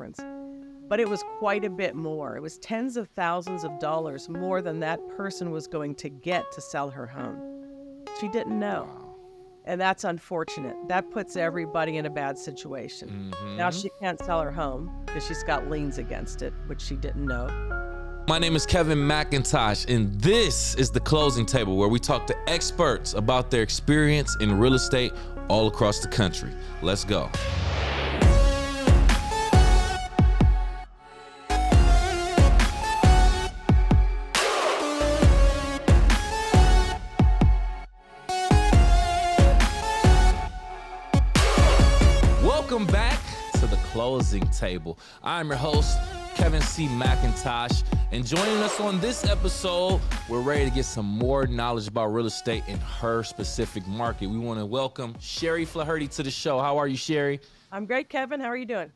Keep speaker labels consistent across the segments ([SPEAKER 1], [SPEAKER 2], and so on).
[SPEAKER 1] difference. But it was quite a bit more. It was tens of thousands of dollars more than that person was going to get to sell her home. She didn't know. And that's unfortunate. That puts everybody in a bad situation. Now mm-hmm. she can't sell her home because she's got liens against it, which she didn't know.
[SPEAKER 2] My name is Kevin McIntosh, and this is the closing table where we talk to experts about their experience in real estate all across the country. Let's go. Table. I'm your host, Kevin C. McIntosh, and joining us on this episode, we're ready to get some more knowledge about real estate in her specific market. We want to welcome Sherri Flaherty to the show. How are you, Sherri?
[SPEAKER 1] I'm great, Kevin. How are you doing?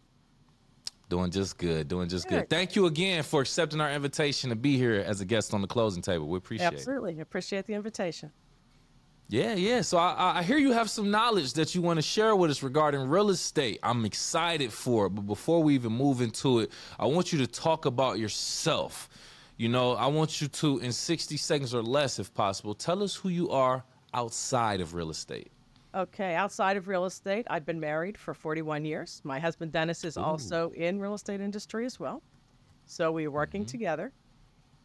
[SPEAKER 2] Doing just good. Doing just good.
[SPEAKER 1] Good.
[SPEAKER 2] Thank you again for accepting our invitation to be here as a guest on the closing table. We appreciate it.
[SPEAKER 1] Absolutely. Appreciate the invitation.
[SPEAKER 2] Yeah, yeah. So I- I, I hear you have some knowledge that you want to share with us regarding real estate. I'm excited for it. But before we even move into it, I want you to talk about yourself. You know, I want you to, in 60 seconds or less, if possible, tell us who you are outside of real estate.
[SPEAKER 1] Okay, outside of real estate, I've been married for 41 years. My husband Dennis is also in real estate industry as well. So we're working mm-hmm. together.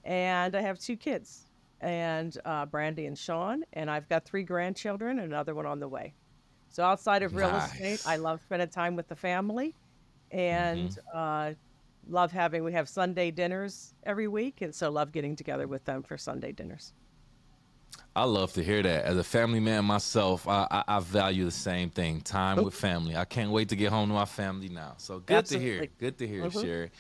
[SPEAKER 1] And I have two kids, and uh, Brandy and Sean, and I've got three grandchildren and another one on the way. So outside of real estate, I love spending time with the family, and uh, love having. We have Sunday dinners every week, and so love getting together with them for Sunday dinners.
[SPEAKER 2] I love to hear that. As a family man myself, I, I, I value the same thing time with family. I can't wait to get home to my family now. So good to hear. Good to hear,
[SPEAKER 1] Mhm.
[SPEAKER 2] Sherri.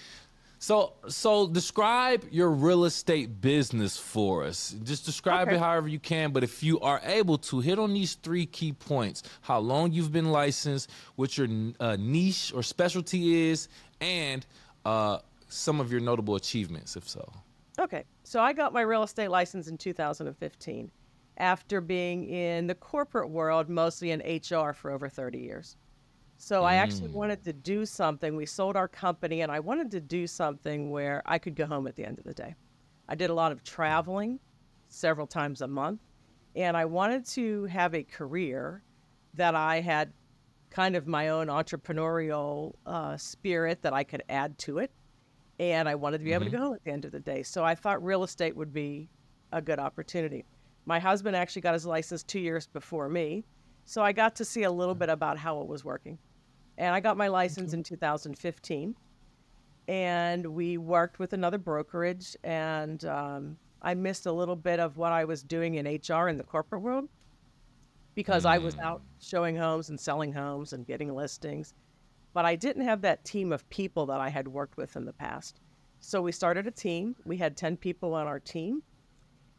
[SPEAKER 2] So, so describe your real estate business for us. Just describe
[SPEAKER 1] Okay.
[SPEAKER 2] it however you can, but if you are able to hit on these three key points: how long you've been licensed, what your uh, niche or specialty is, and uh, some of your notable achievements, if so.
[SPEAKER 1] Okay, so I got my real estate license in 2015 after being in the corporate world, mostly in HR, for over 30 years. So I actually wanted to do something. We sold our company, and I wanted to do something where I could go home at the end of the day. I did a lot of traveling several times a month, and I wanted to have a career that I had kind of my own entrepreneurial uh, spirit that I could add to it and I wanted to be able to go home at the end of the day. So I thought real estate would be a good opportunity. My husband actually got his license two years before me, so I got to see a little bit about how it was working. And I got my license in 2015, and we worked with another brokerage, and um, I missed a little bit of what I was doing in HR in the corporate world because I was out showing homes and selling homes and getting listings but I didn't have that team of people that I had worked with in the past. So we started a team. We had 10 people on our team.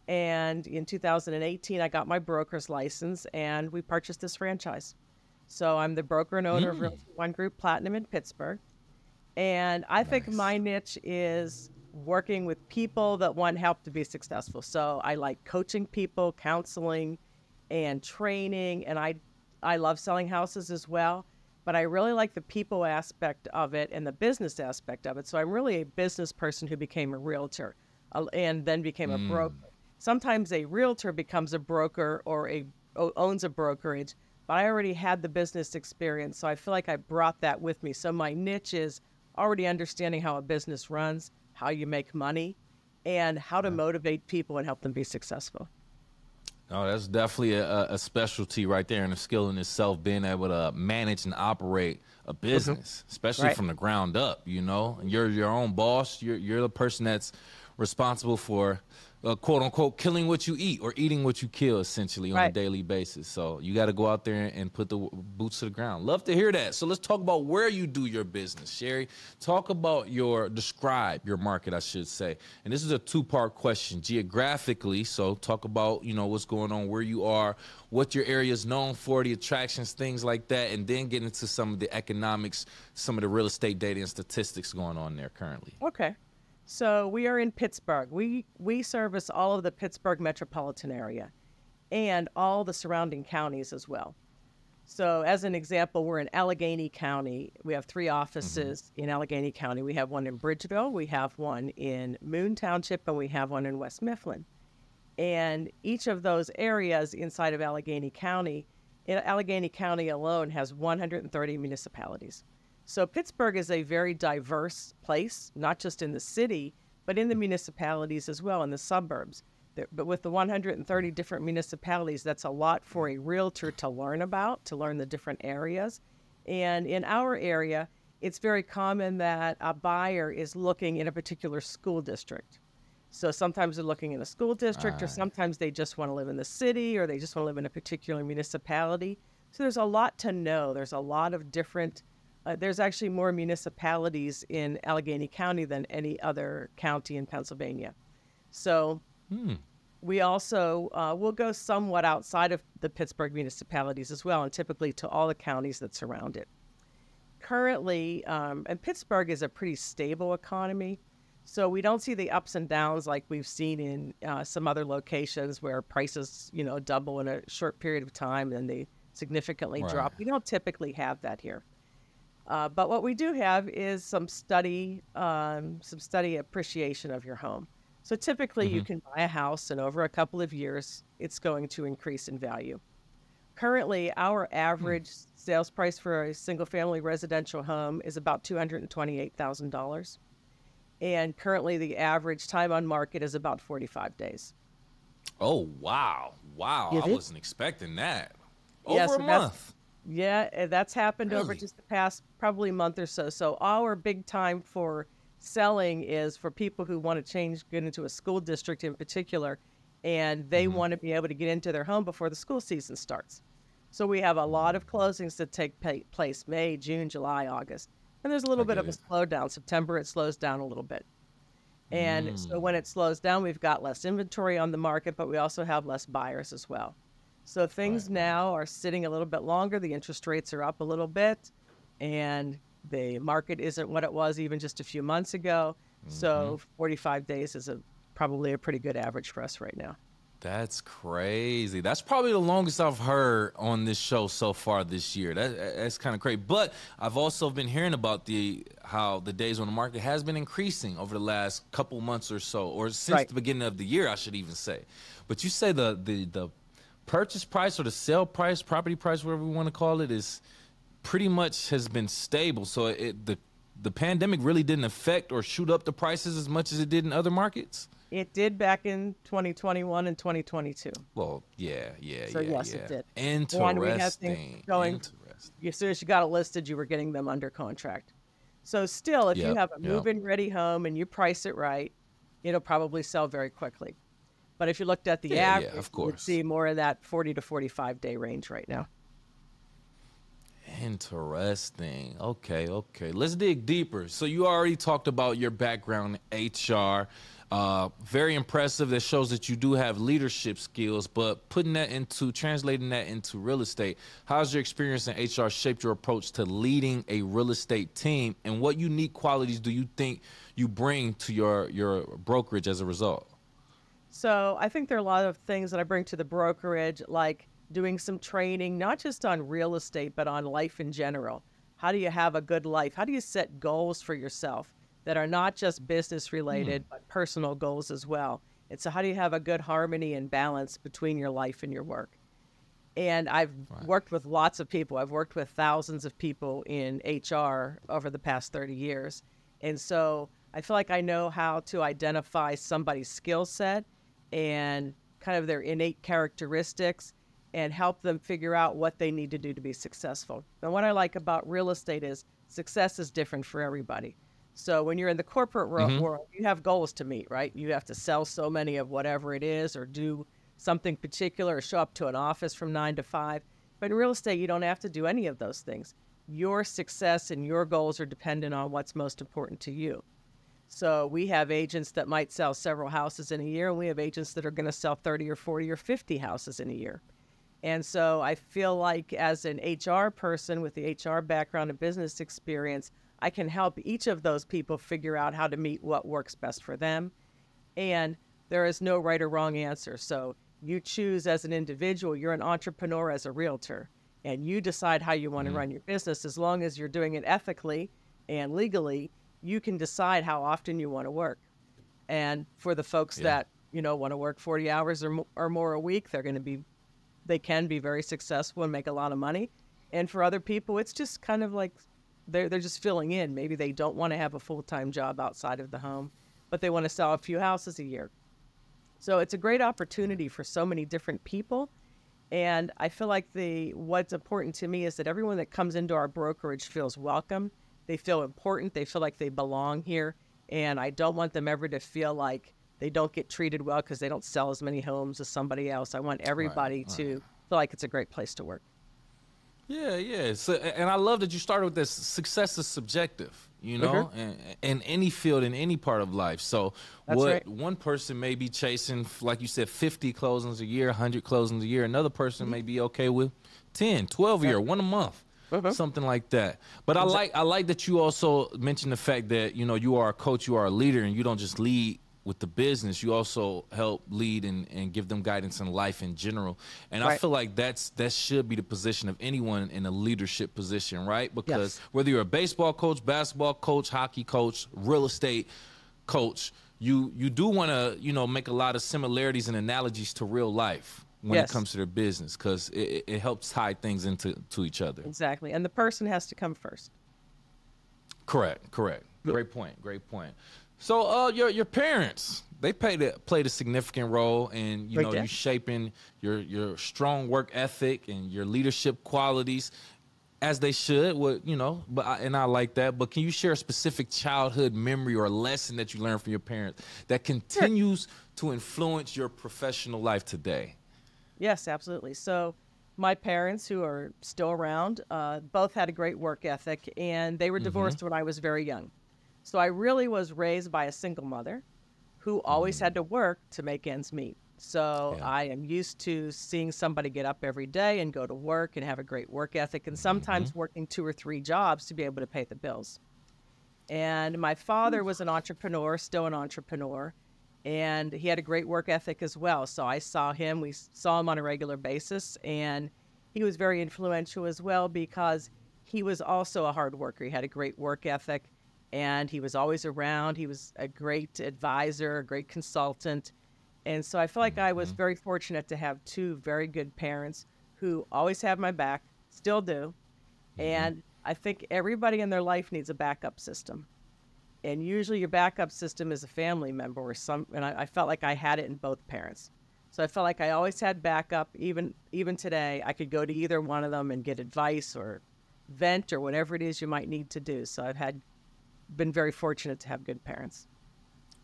[SPEAKER 1] And in 2018, I got my broker's license and we purchased this franchise. So I'm the broker and owner of Real mm. One Group Platinum in Pittsburgh. And I think my niche is working with people that want help to be successful. So I like coaching people, counseling, and training. And I, I love selling houses as well but I really like the people aspect of it and the business aspect of it. So I'm really a business person who became a realtor and then became a broker. Mm. Sometimes a realtor becomes a broker or a owns a brokerage, but I already had the business experience, so I feel like I brought that with me. So my niche is already understanding how a business runs, how you make money, and how to motivate people and help them be successful.
[SPEAKER 2] Oh, that's definitely a, a specialty right there and a skill in itself, being able to manage and operate a mm-hmm. business, especially
[SPEAKER 1] Right.
[SPEAKER 2] from the ground up. You know, And you're your own boss. You're you're the person that's responsible for uh, quote unquote killing what you eat or eating what you kill, essentially on a daily basis. So you got to go out there and put the w- boots to the ground. Love to hear that. So let's talk about where you do your business, Sherri. Talk about your describe your market, I should say. And this is a two part question geographically. So talk about you know what's going on, where you are, what your area is known for, the attractions, things like that, and then get into some of the economics, some of the real estate data and statistics going on there currently.
[SPEAKER 1] Okay. So we are in Pittsburgh. We we service all of the Pittsburgh metropolitan area and all the surrounding counties as well. So, as an example, we're in Allegheny County. We have three mm-hmm. offices in Allegheny County. We have one in Bridgeville, we have one in Moon Township, and we have one in West Mifflin. And each of those areas inside of Allegheny County, in Allegheny County alone, has 130 municipalities. So, Pittsburgh is a very diverse place, not just in the city, but in the municipalities as well, in the suburbs. But with the 130 different municipalities, that's a lot for a realtor to learn about, to learn the different areas. And in our area, it's very common that a buyer is looking in a particular school district. So sometimes they're looking in a school district, or
[SPEAKER 2] ah.
[SPEAKER 1] sometimes they just want to live in the city, or they just want to live in a particular municipality. So there's a lot to know. There's a lot of different, uh, there's actually more municipalities in Allegheny County than any other county in Pennsylvania. So
[SPEAKER 2] Hmm.
[SPEAKER 1] we also uh, will go somewhat outside of the Pittsburgh municipalities as well, and typically to all the counties that surround it. Currently, um, and Pittsburgh is a pretty stable economy, so we don't see the ups and downs like we've seen in uh, some other locations where prices, you know, double in a short period of time and they significantly
[SPEAKER 2] Right.
[SPEAKER 1] drop. We don't typically have that here. Uh, but what we do have is some study, um, some study appreciation of your home. So typically, you can buy a house, and over a couple of years, it's going to increase in value. Currently, our average sales price for a single-family residential home is about two hundred and twenty-eight thousand dollars, and currently, the average time on market is about forty-five days.
[SPEAKER 2] Oh wow, wow!
[SPEAKER 1] You
[SPEAKER 2] I
[SPEAKER 1] think?
[SPEAKER 2] wasn't expecting that.
[SPEAKER 1] Yeah,
[SPEAKER 2] Over
[SPEAKER 1] so
[SPEAKER 2] a
[SPEAKER 1] that's-
[SPEAKER 2] month.
[SPEAKER 1] Yeah, eh, that's happened over just the past probably month or so. So our big time for selling is for people who want to change, get into a school district in particular, and they
[SPEAKER 2] Mm-hmm.
[SPEAKER 1] want to be able to get into their home before the school season starts. So we have a lot of closings that take pa- place May, June, July, August, and there's a little
[SPEAKER 2] I
[SPEAKER 1] bit of a
[SPEAKER 2] it.
[SPEAKER 1] slowdown. September it slows down a little bit. And so
[SPEAKER 2] Mm.
[SPEAKER 1] when it slows down, we've got less inventory on the market, but we also have less buyers as well. So things
[SPEAKER 2] Right.
[SPEAKER 1] now are sitting a little bit longer. The interest rates are up a little bit, and the market isn't what it was even just a few months ago. So
[SPEAKER 2] Mm-hmm.
[SPEAKER 1] 45 days is a probably a pretty good average for us right now.
[SPEAKER 2] That's crazy. That's probably the longest I've heard on this show so far this year. That that's kind of crazy. But I've also been hearing about the how the days on the market has been increasing over the last couple months or so, or since
[SPEAKER 1] Right.
[SPEAKER 2] the beginning of the year, I should even say. But you say the the the purchase price or the sale price, property price, whatever we want to call it, is pretty much has been stable. So it the the pandemic really didn't affect or shoot up the prices as much as it did in other markets.
[SPEAKER 1] It did back in 2021 and 2022.
[SPEAKER 2] Well, yeah, yeah,
[SPEAKER 1] So,
[SPEAKER 2] yeah, So
[SPEAKER 1] yes,
[SPEAKER 2] yeah.
[SPEAKER 1] it did.
[SPEAKER 2] Interesting.
[SPEAKER 1] One, we have things going-
[SPEAKER 2] Interesting.
[SPEAKER 1] As soon as you got it listed, you were getting them under contract. So still, if you have a
[SPEAKER 2] yep.
[SPEAKER 1] move-in ready home and you price it right, it'll probably sell very quickly. But if you looked at the
[SPEAKER 2] Yeah, yeah,
[SPEAKER 1] average,
[SPEAKER 2] of
[SPEAKER 1] you would see more of that 40 to 45 day range right now.
[SPEAKER 2] Interesting. Okay, okay. Let's dig deeper. So you already talked about your background in HR. Uh, very impressive. That shows that you do have leadership skills. But putting that into translating that into real estate, how's your experience in HR shaped your approach to leading a real estate team? And what unique qualities do you think you bring to your your brokerage as a result?
[SPEAKER 1] So I think there are a lot of things that I bring to the brokerage, like doing some training, not just on real estate, but on life in general. How do you have a good life? How do you set goals for yourself that are not just business hmm. related, but personal goals as well? And so, how do you have a good harmony and balance between your life and your work? And I've worked with lots of people. I've worked with thousands of people in HR over the past 30 years. And so I feel like I know how to identify somebody's skill set and kind of their innate characteristics and help them figure out what they need to do to be successful. And what I like about real estate is success is different for everybody. So when you're in the corporate ro- mm-hmm. world, you have goals to meet, right? You have to sell so many of whatever it is or do something particular or show up to an office from 9 to 5. But in real estate, you don't have to do any of those things. Your success and your goals are dependent on what's most important to you. So we have agents that might sell several houses in a year, and we have agents that are going to sell 30 or 40 or 50 houses in a year. And so I feel like as an HR person with the HR background and business experience, I can help each of those people figure out how to meet what works best for them. And there is no right or wrong answer. So you choose as an individual, you're an entrepreneur as a realtor. and you decide how you want
[SPEAKER 2] Mm-hmm.
[SPEAKER 1] to run your business. As long as you're doing it ethically and legally, you can decide how often you want to work. And for the folks
[SPEAKER 2] Yeah.
[SPEAKER 1] that you know want to work 40 hours or, or more a week, they're going to be they can be very successful and make a lot of money. And for other people, it's just kind of like they're they're just filling in. Maybe they don't want to have a full time job outside of the home, but they want to sell a few houses a year. So it's a great opportunity for so many different people. And I feel like the what's important to me is that everyone that comes into our brokerage feels welcome. They feel important. They feel like they belong here. And I don't want them ever to feel like they don't get treated well because they don't sell as many homes as somebody else. I want everybody to feel like it's a great place to work.
[SPEAKER 2] Yeah, yeah. So, and I love that you started with this. Success is subjective, you know, in, in any field, in any part of life. So,
[SPEAKER 1] That's
[SPEAKER 2] what
[SPEAKER 1] right.
[SPEAKER 2] one person may be chasing, like you said, 50 closings a year, 100 closings a year. Another person
[SPEAKER 1] Mm-hmm.
[SPEAKER 2] may be okay with 10, 12 a year, one a month. Something like that, but I like I like that you also mentioned the fact that you know you are a coach, you are a leader, and you don't just lead with the business. You also help lead and, and give them guidance in life in general. And I feel like that's that should be the position of anyone in a leadership position, right? Because
[SPEAKER 1] Yes.
[SPEAKER 2] whether you're a baseball coach, basketball coach, hockey coach, real estate coach, you you do want to you know make a lot of similarities and analogies to real life when
[SPEAKER 1] Yes.
[SPEAKER 2] it comes to their business because it, it- it helps tie things into to each other.
[SPEAKER 1] Exactly. And the person has to come first.
[SPEAKER 2] Correct, correct. Great point. Great point. So, uh, your your parents they played a, played a significant role in you
[SPEAKER 1] Right
[SPEAKER 2] know
[SPEAKER 1] there.
[SPEAKER 2] you shaping your your strong work ethic and your leadership qualities, as they should. What you know, but I, and I like that. But can you share a specific childhood memory or lesson that you learned from your parents that continues to influence your professional life today?
[SPEAKER 1] Yes, absolutely. So, my parents, who are still around, uh, both had a great work ethic, and they were
[SPEAKER 2] Mm-hmm.
[SPEAKER 1] divorced when I was very young. So, I really was raised by a single mother who always had to work to make ends meet. So.
[SPEAKER 2] Yeah.
[SPEAKER 1] I am used to seeing somebody get up every day and go to work and have a great work ethic, and sometimes
[SPEAKER 2] Mm-hmm.
[SPEAKER 1] working two or three jobs to be able to pay the bills. And my father was an entrepreneur, still an entrepreneur, and he had a great work ethic as well. So I saw him, we saw him on a regular basis, and he was very influential as well because he was also a hard worker. He had a great work ethic and he was always around. He was a great advisor, a great consultant. And so I feel like I was mm-hmm. very fortunate to have two very good parents who always have my back, still do. Mm-hmm. And I think everybody in their life needs a backup system. And usually your backup system is a family member or some and I, I felt like I had it in both parents. So I felt like I always had backup, even even today. I could go to either one of them and get advice or vent or whatever it is you might need to do. So I've had been very fortunate to have good parents.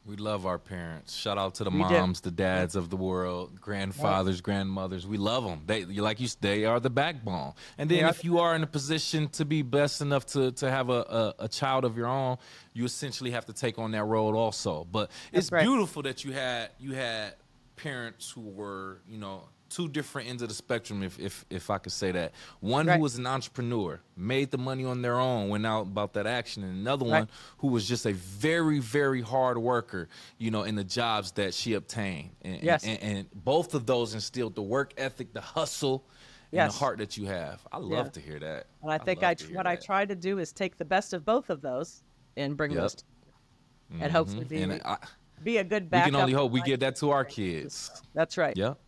[SPEAKER 2] We love our parents. Shout out to the
[SPEAKER 1] We do.
[SPEAKER 2] moms, the dads of the world, grandfathers, grandmothers. We love them. They, like you, they are the backbone. And then
[SPEAKER 1] are
[SPEAKER 2] if you are in a position to be blessed enough to to have a, a, a child of your own, you essentially have to take on that role also. But it's
[SPEAKER 1] right.
[SPEAKER 2] beautiful that you had you had parents who were you know two different ends of the spectrum if if if I could say that. One
[SPEAKER 1] Right.
[SPEAKER 2] who was an entrepreneur, made the money on their own, went out about that action, and another
[SPEAKER 1] Right.
[SPEAKER 2] one who was just a very very hard worker, you know, in the jobs that she obtained. And,
[SPEAKER 1] Yes.
[SPEAKER 2] and, and both of those instilled the work ethic, the hustle, and the heart that you have. I love
[SPEAKER 1] Yeah.
[SPEAKER 2] to hear that.
[SPEAKER 1] And I think I,
[SPEAKER 2] hear
[SPEAKER 1] what I try to do is take the best of both of those and bring
[SPEAKER 2] Yep.
[SPEAKER 1] those together. Mm-hmm. and hopefully be,
[SPEAKER 2] I,
[SPEAKER 1] be a good backup.
[SPEAKER 2] we can only hope we give that to our
[SPEAKER 1] kids.
[SPEAKER 2] kids.
[SPEAKER 1] That's right.
[SPEAKER 2] Yep.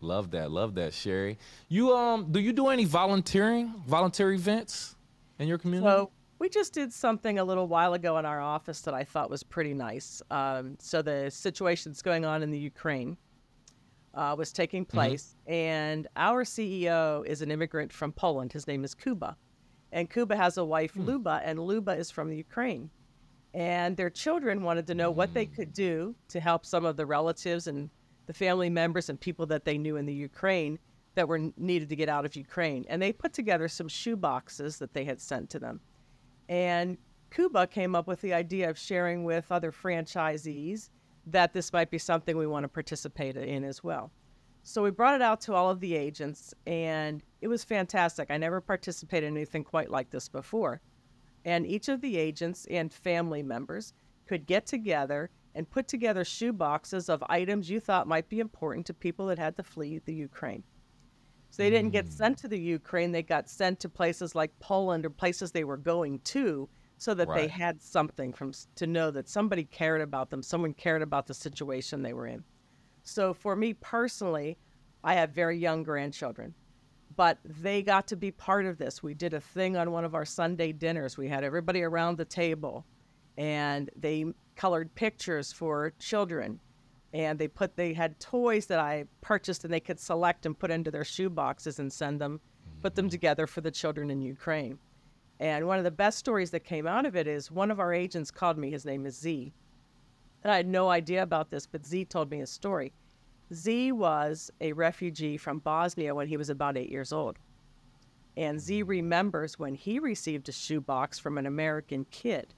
[SPEAKER 2] Love that. Love that, Sherri. You um do you do any volunteering, volunteer events in your community?
[SPEAKER 1] So we just did something a little while ago in our office that I thought was pretty nice. Um, so the situation that's going on in the Ukraine uh, was taking place, and our CEO is an immigrant from Poland. His name is Kuba, and Kuba has a wife, Luba, and Luba is from the Ukraine. And their children wanted to know what they could do to help some of the relatives and the family members and people that they knew in the Ukraine that were needed to get out of Ukraine. And they put together some shoe boxes that they had sent to them. And Kuba came up with the idea of sharing with other franchisees that this might be something we want to participate in as well. So we brought it out to all of the agents, and it was fantastic. I never participated in anything quite like this before. And each of the agents and family members could get together and put together shoe boxes of items you thought might be important to people that had to flee the Ukraine. So they didn't get hmm. sent to the Ukraine, they got sent to places like Poland or places they were going to so that they had something from to know that somebody cared about them, someone cared about the situation they were in. So for me personally, I have very young grandchildren, but they got to be part of this. We did a thing on one of our Sunday dinners. We had everybody around the table and they colored pictures for children and they put they had toys that I purchased and they could select and put into their shoe boxes and send them put them mm-hmm. together for the children in Ukraine. And one of the best stories that came out of it is one of our agents called me. His name is Z. And I had no idea about this, but Z told me a story. Z was a refugee from Bosnia when he was about eight years old. And Z mm-hmm. remembers when he received a shoebox from an American kid.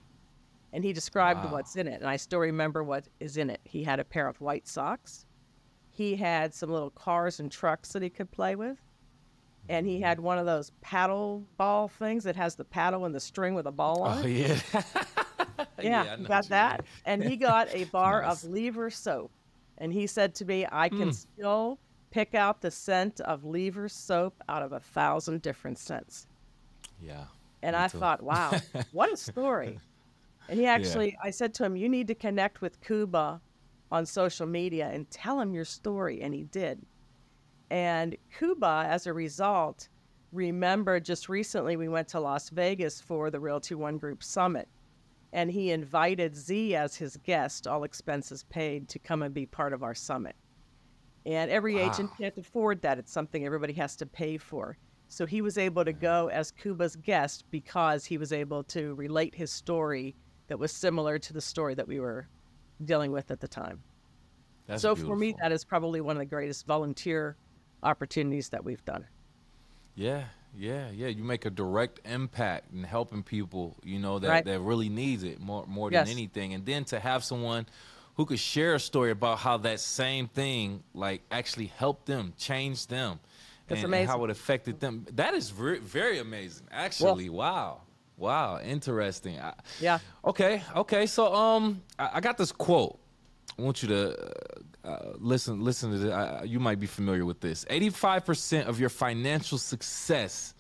[SPEAKER 1] And he described
[SPEAKER 2] Wow.
[SPEAKER 1] what's in it. And I still remember what is in it. He had a pair of white socks. He had some little cars and trucks that he could play with. And he had one of those paddle ball things that has the paddle and the string with a ball on
[SPEAKER 2] Oh
[SPEAKER 1] it.
[SPEAKER 2] yeah.
[SPEAKER 1] Yeah, he
[SPEAKER 2] what
[SPEAKER 1] got that. And he got a bar
[SPEAKER 2] Nice.
[SPEAKER 1] of Lever soap. And he said to me, I can
[SPEAKER 2] Mm.
[SPEAKER 1] still pick out the scent of Lever soap out of a thousand different scents.
[SPEAKER 2] Yeah.
[SPEAKER 1] And I
[SPEAKER 2] too.
[SPEAKER 1] thought, wow, what a story. And he actually, I said to him, you need to connect with Kuba on social media and tell him your story. And he did. And Kuba, as a result, remember just recently we went to Las Vegas for the Realty One Group Summit. And he invited Z as his guest, all expenses paid, to come and be part of our summit. And every agent can't afford that. It's something everybody has to pay for. So he was able to go as Kuba's guest because he was able to relate his story that was similar to the story that we were dealing with at the time.
[SPEAKER 2] That's
[SPEAKER 1] so for me, that is probably one of the greatest volunteer opportunities that we've done.
[SPEAKER 2] Yeah, yeah, yeah. You make a direct impact in helping people, you know, that,
[SPEAKER 1] Right.
[SPEAKER 2] that really needs it more more
[SPEAKER 1] Yes.
[SPEAKER 2] than anything. And then to have someone who could share a story about how that same thing like actually helped them, changed them. And, and how it affected them. That is very, very amazing. Actually, wow. Wow, interesting. I,
[SPEAKER 1] Yeah.
[SPEAKER 2] Okay, okay. So um, I, I got this quote. I want you to uh, uh, listen. Listen to this. Uh, you might be familiar with this. Eighty-five percent of your financial success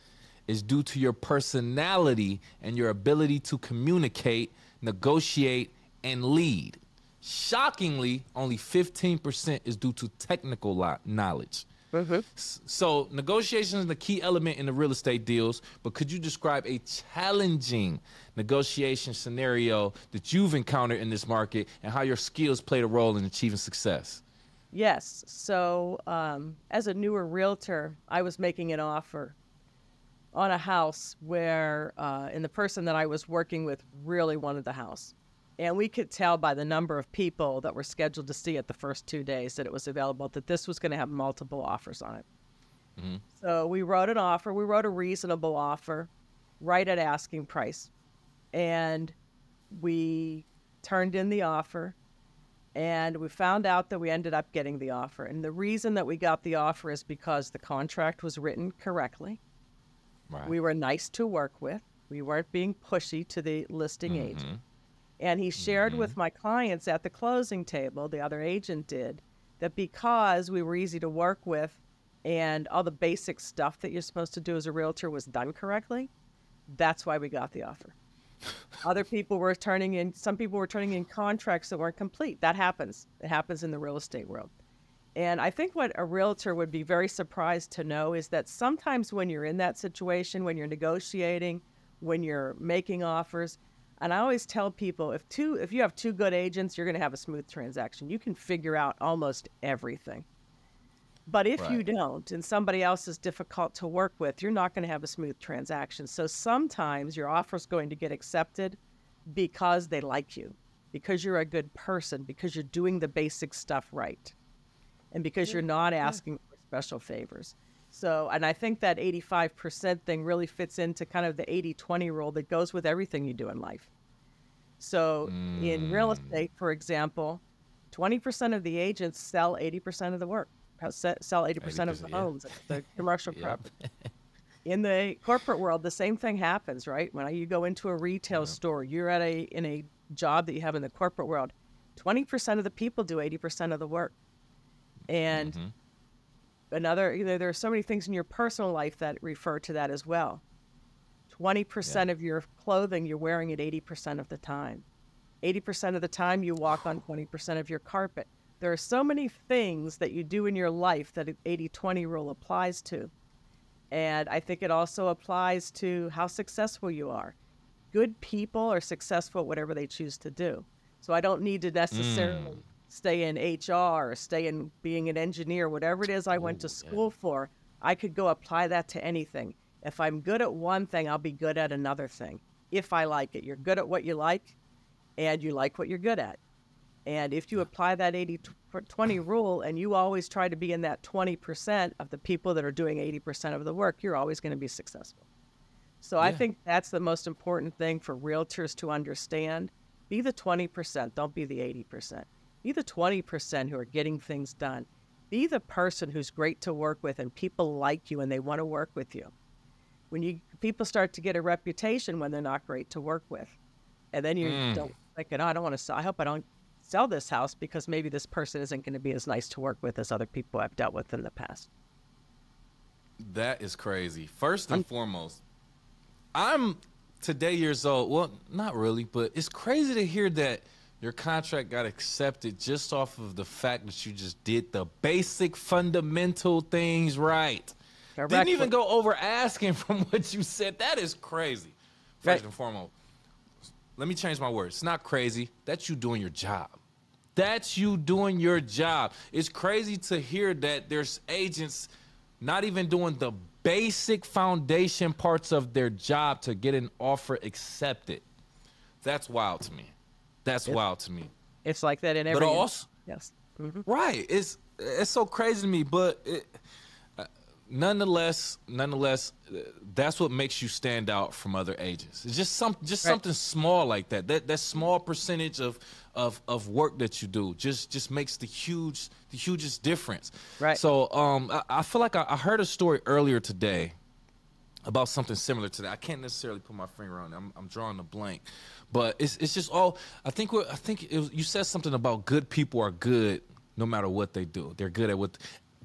[SPEAKER 2] is due to your personality and your ability to communicate, negotiate, and lead. Shockingly, only fifteen percent is due to technical knowledge. S- So negotiation is the key element in the real estate deals, but could you describe a challenging negotiation scenario that you've encountered in this market and how your skills played a role in achieving success?
[SPEAKER 1] Yes. So, um, as a newer realtor, I was making an offer on a house where, uh, and the person that I was working with really wanted the house. And we could tell by the number of people that were scheduled to see it the first two days that it was available that this was going to have multiple offers on it. Mm-hmm. So we wrote an offer. We wrote a reasonable offer right at asking price. And we turned in the offer and we found out that we ended up getting the offer. And the reason that we got the offer is because the contract was written correctly.
[SPEAKER 2] Right.
[SPEAKER 1] We were nice to work with. We weren't being pushy to the listing mm-hmm. agent. And he shared with mm-hmm. my clients at the closing table, the other agent did, that because we were easy to work with and all the basic stuff that you're supposed to do as a realtor was done correctly, that's why we got the offer. Other people were turning in, some people were turning in contracts that weren't complete. That happens. It happens in the real estate world. And I think what a realtor would be very surprised to know is that sometimes when you're in that situation, when you're negotiating, when you're making offers, and I always tell people if two if you have two good agents, you're going to have a smooth transaction. You can figure out almost everything. But if you don't and somebody else is difficult to work with, you're not going to have a smooth transaction. So sometimes your offer is going to get accepted because they like you, because you're a good person, because you're doing the basic stuff right, and because you're not asking for special favors. So, and I think that 85% thing really fits into kind of the 80 20 rule that goes with everything you do in life. So, in real estate, for example, 20% of the agents sell 80% of the work, uh, se- sell 80% of the
[SPEAKER 2] 80%, yeah.
[SPEAKER 1] homes, the commercial
[SPEAKER 2] Yep.
[SPEAKER 1] property. In the corporate world, the same thing happens, right? When you go into a retail store, you're at a in a job that you have in the corporate world. 20% of the people do 80% of the work. And another, you know, there are so many things in your personal life that refer to that as well. 20% of your clothing you're wearing it 80% of the time. 80% of the time you walk on 20% of your carpet. There are so many things that you do in your life that an 80 20 rule applies to. And I think it also applies to how successful you are. Good people are successful at whatever they choose to do. So I don't need to necessarily
[SPEAKER 2] Mm.
[SPEAKER 1] Stay in HR or stay in being an engineer, whatever it is I went to
[SPEAKER 2] Ooh, yeah.
[SPEAKER 1] school for. I could go apply that to anything. If I'm good at one thing, I'll be good at another thing. If I like it, you're good at what you like and you like what you're good at. And if you apply that 80 20 rule and you always try to be in that 20% of the people that are doing 80% of the work, you're always going to be successful. So I think that's the most important thing for realtors to understand. Be the 20%, don't be the 80%. Be the 20% who are getting things done. Be the person who's great to work with and people like you and they want to work with you. When you people start to get a reputation when they're not great to work with. And then you
[SPEAKER 2] Mm.
[SPEAKER 1] don't like, no, I don't want to sell. I hope I don't sell this house because maybe this person isn't going to be as nice to work with as other people I've dealt with in the past.
[SPEAKER 2] That is crazy. First and foremost, I'm today years old. Well, not really, but it's crazy to hear that your contract got accepted just off of the fact that you just did the basic fundamental things right. Didn't even go over asking from what you said. That is crazy. First
[SPEAKER 1] Right.
[SPEAKER 2] and foremost, let me change my words. It's not crazy. That's you doing your job. That's you doing your job. It's crazy to hear that there's agents not even doing the basic foundation parts of their job to get an offer accepted. That's wild to me. That's wild to me.
[SPEAKER 1] It's like that in
[SPEAKER 2] But
[SPEAKER 1] every
[SPEAKER 2] also,
[SPEAKER 1] yes. Mhm.
[SPEAKER 2] Right. It's it's so crazy to me, but it, uh, nonetheless, nonetheless, uh, that's what makes you stand out from other agents. It's just some just
[SPEAKER 1] Right.
[SPEAKER 2] something small like that. That that small percentage of of of work that you do just just makes the huge the hugest difference.
[SPEAKER 1] Right.
[SPEAKER 2] So um, I, I feel like I, I heard a story earlier today about something similar to that. I can't necessarily put my finger on it. I'm, I'm drawing a blank, but it's it's just all. I think I think it was, you said something about good people are good no matter what they do. They're good at what.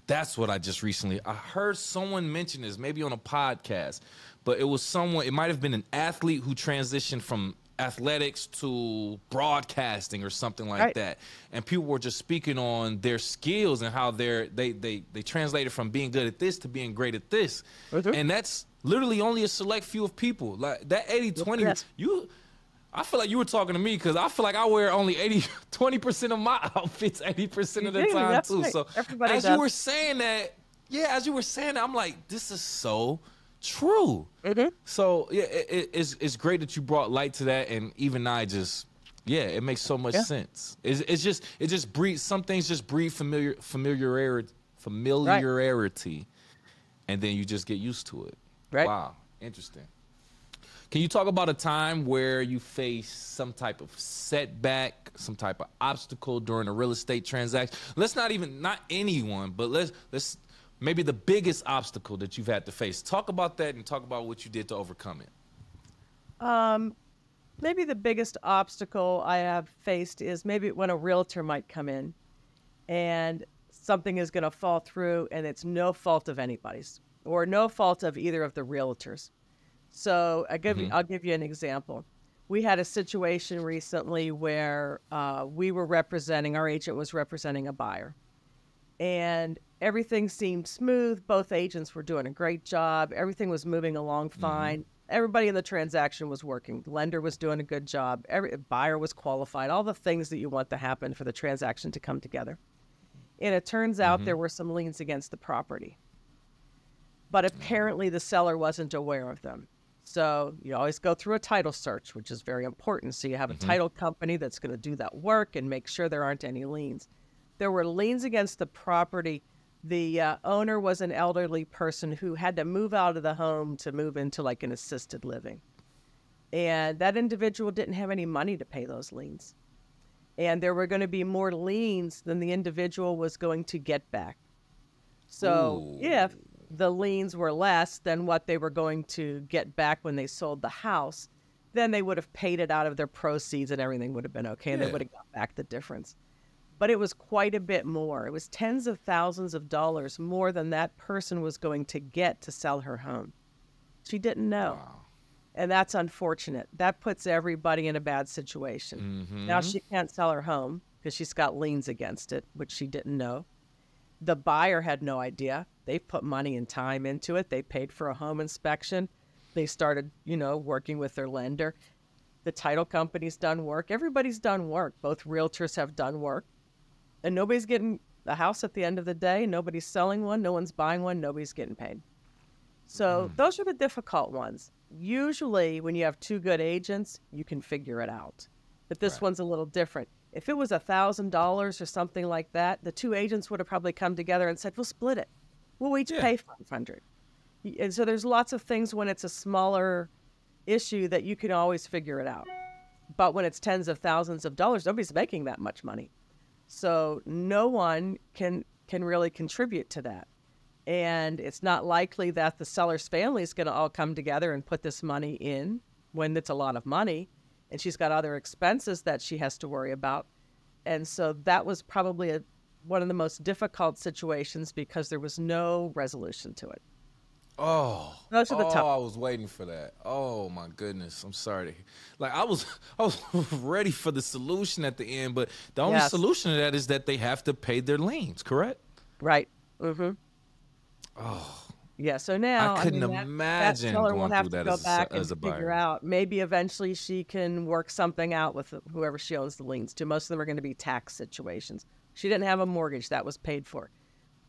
[SPEAKER 2] That's what I just recently. I heard someone mention this maybe on a podcast, but it was someone. It might have been an athlete who transitioned from athletics to broadcasting or something like
[SPEAKER 1] Right.
[SPEAKER 2] that and people were just speaking on their skills and how they're they they they translated from being good at this to being great at this and that's literally only a select few of people like that 80 20
[SPEAKER 1] Yes.
[SPEAKER 2] you i feel like you were talking to me because i feel like i wear only 80 20% of my outfits 80%
[SPEAKER 1] You
[SPEAKER 2] of the
[SPEAKER 1] do,
[SPEAKER 2] time too
[SPEAKER 1] right.
[SPEAKER 2] so
[SPEAKER 1] Everybody
[SPEAKER 2] as
[SPEAKER 1] does.
[SPEAKER 2] you were saying that yeah as you were saying that i'm like this is so true
[SPEAKER 1] Mhm.
[SPEAKER 2] so yeah, it, it- it's it's great that you brought light to that, and even I just yeah, it makes so much
[SPEAKER 1] Yeah.
[SPEAKER 2] sense. It's, it's just it just breeds some things just breed familiar familiarity familiarity, and then you just get used to it.
[SPEAKER 1] Right.
[SPEAKER 2] Wow, interesting. Can you talk about a time where you faced some type of setback, some type of obstacle during a real estate transaction? Let's not even not anyone, but let's let's maybe the biggest obstacle that you've had to face. Talk about that and talk about what you did to overcome it.
[SPEAKER 1] Um, maybe the biggest obstacle I have faced is maybe when a realtor might come in and something is going to fall through and it's no fault of anybody's or no fault of either of the realtors. So I give you, mm-hmm. I'll give you an example. We had a situation recently where uh, we were representing, our agent was representing a buyer and everything seemed smooth. Both agents were doing a great job. Everything was moving along mm-hmm. fine. Everybody in the transaction was working. The lender was doing a good job. Every buyer was qualified. All the things that you want to happen for the transaction to come together. And it turns out mm-hmm. there were some liens against the property. But apparently the seller wasn't aware of them. So you always go through a title search, which is very important. So you have a title company that's going to do that work and make sure there aren't any liens. There were liens against the property. The uh, owner was an elderly person who had to move out of the home to move into like an assisted living. And that individual didn't have any money to pay those liens. And there were going to be more liens than the individual was going to get back. So
[SPEAKER 2] Ooh.
[SPEAKER 1] if the liens were less than what they were going to get back when they sold the house, then they would have paid it out of their proceeds and everything would have been okay and they would have got back the difference. but it was quite a bit more. It was tens of thousands of dollars more than that person was going to get to sell her home. She didn't know.
[SPEAKER 2] Wow.
[SPEAKER 1] And that's unfortunate. That puts everybody in a bad situation. Now
[SPEAKER 2] Mhm.
[SPEAKER 1] she can't sell her home because she's got liens against it, which she didn't know. The buyer had no idea. They put money and time into it. They paid for a home inspection. They started, you know, working with their lender. The title company's done work. Everybody's done work. Both realtors have done work. And nobody's getting a house at the end of the day. Nobody's selling one. No one's buying one. Nobody's getting paid. So hmm. those are the difficult ones. Usually, when you have two good agents, you can figure it out. But this
[SPEAKER 2] Right.
[SPEAKER 1] one's a little different. If it was a thousand dollars or something like that, the two agents would have probably come together and said, "We'll split it. We'll each
[SPEAKER 2] Yeah.
[SPEAKER 1] pay five hundred. And so there's lots of things when it's a smaller issue that you can always figure it out. But when it's tens of thousands of dollars, nobody's making that much money. So no one can can really contribute to that. And it's not likely that the seller's family is going to all come together and put this money in when it's a lot of money and she's got other expenses that she has to worry about. And so that was probably a, one of the most difficult situations because there was no resolution to it.
[SPEAKER 2] Oh,
[SPEAKER 1] Those are the
[SPEAKER 2] oh,
[SPEAKER 1] tough-
[SPEAKER 2] I was waiting for that. Oh my goodness, I'm sorry. Like I was, I was ready for the solution at the end, but the only
[SPEAKER 1] Yes.
[SPEAKER 2] solution to that is that they have to pay their liens. Correct?
[SPEAKER 1] Right. Mm-hmm. Oh. Yeah. So now
[SPEAKER 2] I couldn't
[SPEAKER 1] mean, that,
[SPEAKER 2] imagine
[SPEAKER 1] that
[SPEAKER 2] going
[SPEAKER 1] have
[SPEAKER 2] through
[SPEAKER 1] to
[SPEAKER 2] that
[SPEAKER 1] go
[SPEAKER 2] as a-
[SPEAKER 1] back
[SPEAKER 2] as
[SPEAKER 1] and
[SPEAKER 2] a
[SPEAKER 1] figure
[SPEAKER 2] buyer.
[SPEAKER 1] out. Maybe eventually she can work something out with whoever she owns the liens to. Most of them are going to be tax situations. She didn't have a mortgage that was paid for,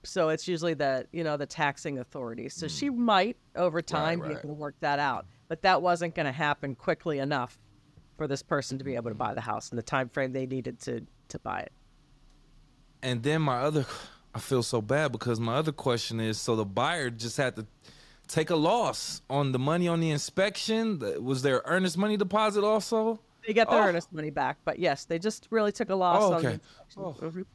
[SPEAKER 1] so it's usually the you know the taxing authorities. So she might over time be
[SPEAKER 2] Hmm. right.
[SPEAKER 1] able to work that out, but that wasn't going to happen quickly enough for this person to be able to buy the house in the time frame they needed to to buy it.
[SPEAKER 2] And then my other, I feel so bad because my other question is: so the buyer just had to take a loss on the money on the inspection? Was there earnest money deposit also?
[SPEAKER 1] They get their
[SPEAKER 2] Oh.
[SPEAKER 1] earnest money back, but yes, they just really took a loss
[SPEAKER 2] Oh, okay. Oh.
[SPEAKER 1] Mhm.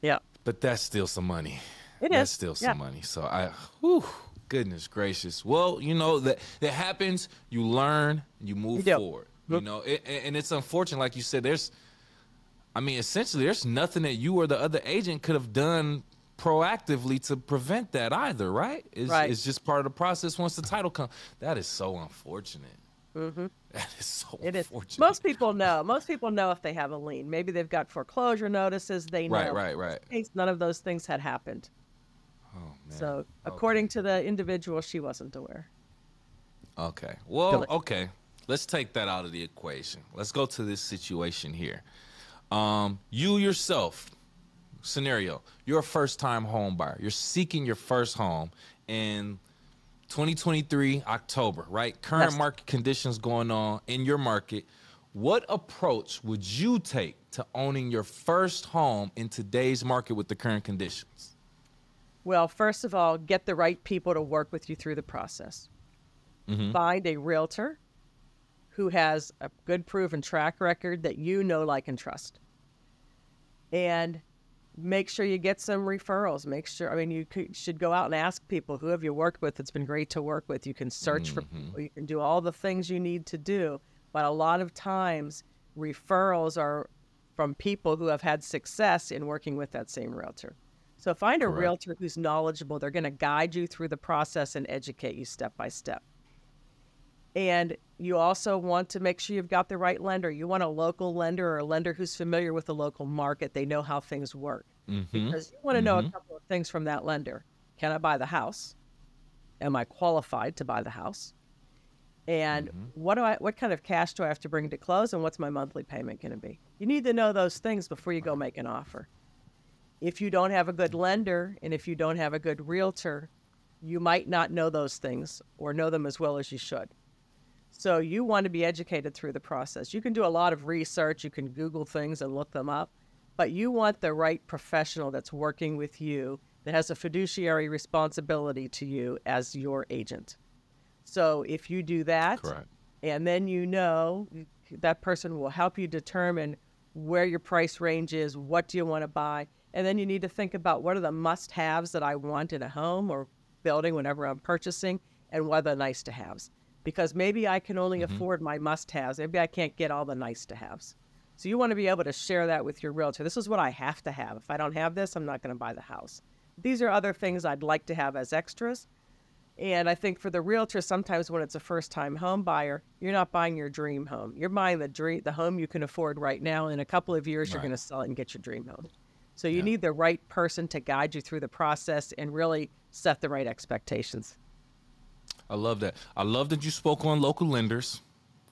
[SPEAKER 1] Yeah.
[SPEAKER 2] But that's still some money.
[SPEAKER 1] It
[SPEAKER 2] that's
[SPEAKER 1] is,
[SPEAKER 2] still
[SPEAKER 1] yeah.
[SPEAKER 2] some money. So I, whew, goodness gracious. Well, you know that that happens. You learn. You move
[SPEAKER 1] You
[SPEAKER 2] forward. You know, it, and it's unfortunate, like you said. There's, I mean, essentially, there's nothing that you or the other agent could have done proactively to prevent that either, right? It's,
[SPEAKER 1] Right.
[SPEAKER 2] it's just part of the process once the title comes. That is so unfortunate. Mm-hmm. is so
[SPEAKER 1] It is.
[SPEAKER 2] unfortunate.
[SPEAKER 1] Most people know. Most people know if they have a lien. Maybe they've got foreclosure notices. They know.
[SPEAKER 2] Right, right, right.
[SPEAKER 1] Case none of those things had happened.
[SPEAKER 2] Oh man.
[SPEAKER 1] So, according to the individual, she wasn't aware.
[SPEAKER 2] Okay. Well, okay. Let's take that out of the equation. Let's go to this situation here. Um, you yourself, scenario, you're a first time home buyer. You're seeking your first home in 2023 October, right? Current market conditions going on in your market. What approach would you take to owning your first home in today's market with the current conditions?
[SPEAKER 1] Well, first of all, get the right people to work with you through the process. Find a realtor who has a good proven track record that you know, like, and trust. And make sure you get some referrals. Make sure, I mean, you could, should go out and ask people who have you worked with. It's been great to work with. You can search for mm-hmm. people, you can do all the things you need to do. But a lot of times, referrals are from people who have had success in working with that same realtor. So find a
[SPEAKER 2] Correct.
[SPEAKER 1] realtor who's knowledgeable. They're going to guide you through the process and educate you step by step. And you also want to make sure you've got the right lender. You want a local lender or a lender who's familiar with the local market. They know how things work. Mm-hmm. Because you want to know a mm-hmm. couple of things from that lender. Can I buy the house? Am I qualified to buy the house? And mm-hmm. what do I what kind of cash do I have to bring to close and what's my monthly payment going to be? You need to know those things before you go make an offer. If you don't have a good lender and if you don't have a good realtor, you might not know those things or know them as well as you should. So you want to be educated through the process. You can do a lot of research, you can Google things and look them up, but you want the right professional that's working with you that has a fiduciary responsibility to you as your agent. So if you do that,
[SPEAKER 2] Correct.
[SPEAKER 1] and then you know that person will help you determine where your price range is, what do you want to buy, and then you need to think about what are the must-haves that I want in a home or building whenever I'm purchasing, and what are the nice-to-haves. Because maybe I can only mm-hmm. afford my must-haves. Maybe I can't get all the nice-to-haves. So you want to be able to share that with your realtor. This is what I have to have. If I don't have this, I'm not going to buy the house. These are other things I'd like to have as extras. And I think for the realtor, sometimes when it's a first-time home buyer, you're not buying your dream home. You're buying the dream, the home you can afford right now. In a couple of years,
[SPEAKER 2] Right.
[SPEAKER 1] you're going to sell it and get your dream home. So you
[SPEAKER 2] Yeah.
[SPEAKER 1] need the right person to guide you through the process and really set the right expectations.
[SPEAKER 2] I love that. I love that you spoke on local lenders.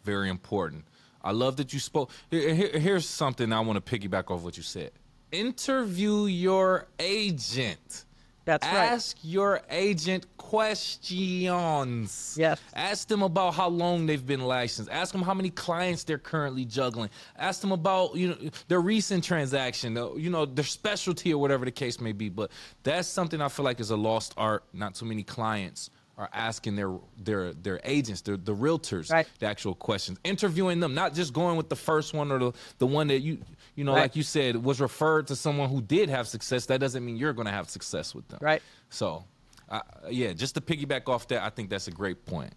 [SPEAKER 2] Very important. I love that you spoke. here- here- here's something I want to piggyback off what you said. Interview your agent.
[SPEAKER 1] That's right.
[SPEAKER 2] Ask your agent questions.
[SPEAKER 1] Yes.
[SPEAKER 2] Ask them about how long they've been licensed. Ask them how many clients they're currently juggling. Ask them about you know their recent transaction, you know their specialty or whatever the case may be. But that's something I feel like is a lost art. Not too many clients are asking their their their agents, their the realtors,
[SPEAKER 1] Right.
[SPEAKER 2] the actual questions, interviewing them, not just going with the first one or the the one that you you know
[SPEAKER 1] Right.
[SPEAKER 2] like you said was referred to someone who did have success. That doesn't mean you're going to have success with them.
[SPEAKER 1] Right.
[SPEAKER 2] So, uh, yeah, just to piggyback off that, I think that's a great point.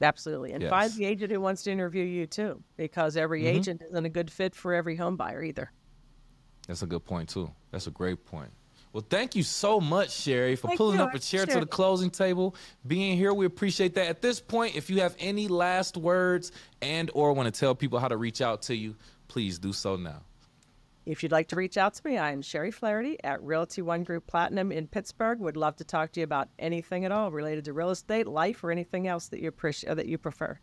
[SPEAKER 1] Absolutely. And find the agent who wants to interview you too, because every
[SPEAKER 2] Mm-hmm.
[SPEAKER 1] agent isn't a good fit for every home buyer either.
[SPEAKER 2] That's a good point too. That's a great point. Well, thank you so much, Sherri, for
[SPEAKER 1] Thank
[SPEAKER 2] pulling
[SPEAKER 1] you.
[SPEAKER 2] up a chair to the closing table, being here. We appreciate that. At this point, if you have any last words and or want to tell people how to reach out to you, please do so now.
[SPEAKER 1] If you'd like to reach out to me, I am Sherri Flaherty at Realty One Group Platinum in Pittsburgh. Would love to talk to you about anything at all related to real estate, life, or anything else that you appreciate that you prefer.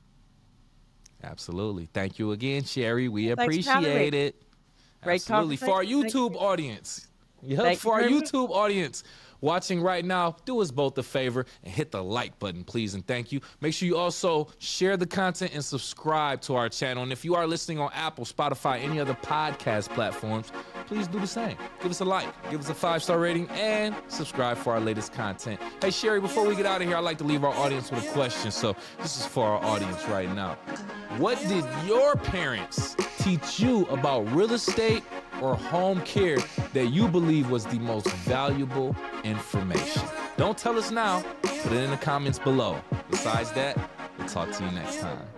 [SPEAKER 2] Absolutely. Thank you again, Sherri. We
[SPEAKER 1] Thanks for having me.
[SPEAKER 2] appreciate it.
[SPEAKER 1] Great
[SPEAKER 2] Absolutely. For our YouTube
[SPEAKER 1] you.
[SPEAKER 2] audience. Yep,
[SPEAKER 1] Thank you
[SPEAKER 2] for our
[SPEAKER 1] very much.
[SPEAKER 2] YouTube audience watching right now, do us both a favor and hit the like button, please, and thank you. Make sure you also share the content and subscribe to our channel. And if you are listening on Apple, Spotify, any other podcast platforms, please do the same. Give us a like, give us a five star rating, and subscribe for our latest content. Hey, Sherri, before we get out of here, I'd like to leave our audience with a question. So this is for our audience right now. What did your parents teach you about real estate or home care that you believe was the most valuable information? Don't tell us now, put it in the comments below. Besides that, we'll talk to you next time.